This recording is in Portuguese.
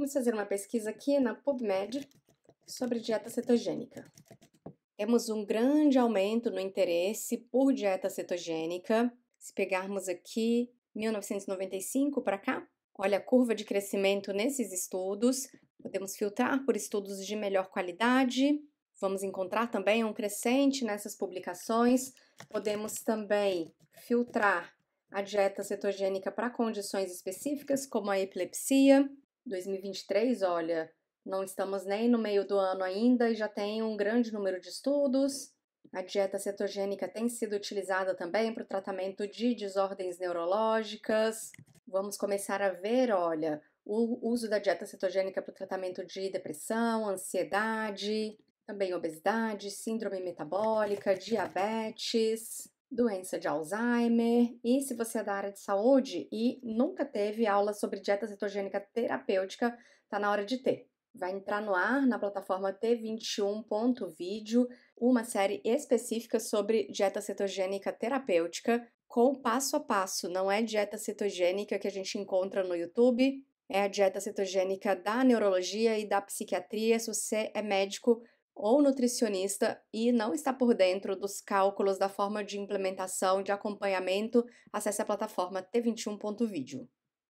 Vamos fazer uma pesquisa aqui na PubMed sobre dieta cetogênica. Temos um grande aumento no interesse por dieta cetogênica. Se pegarmos aqui 1995 para cá, olha a curva de crescimento nesses estudos. Podemos filtrar por estudos de melhor qualidade. Vamos encontrar também um crescente nessas publicações. Podemos também filtrar a dieta cetogênica para condições específicas, como a epilepsia. 2023, olha, não estamos nem no meio do ano ainda e já tem um grande número de estudos. A dieta cetogênica tem sido utilizada também para o tratamento de desordens neurológicas. Vamos começar a ver, olha, o uso da dieta cetogênica para o tratamento de depressão, ansiedade, também obesidade, síndrome metabólica, diabetes, doença de Alzheimer. E se você é da área de saúde e nunca teve aula sobre dieta cetogênica terapêutica, tá na hora de ter. Vai entrar no ar na plataforma T21.video uma série específica sobre dieta cetogênica terapêutica com passo a passo. Não é dieta cetogênica que a gente encontra no YouTube, é a dieta cetogênica da neurologia e da psiquiatria. Se você é médico ou nutricionista e não está por dentro dos cálculos da forma de implementação de acompanhamento, acesse a plataforma T21.video.